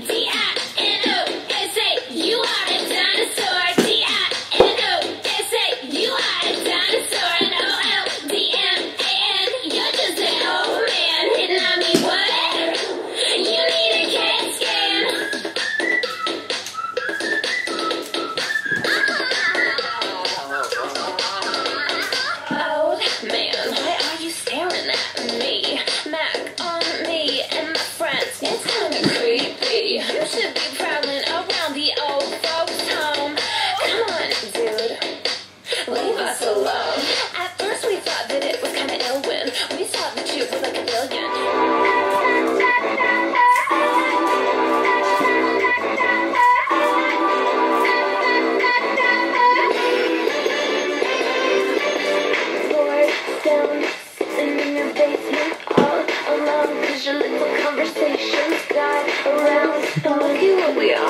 can. down, sitting in your basement all alone. Cause your little conversations die around. Look at what we are.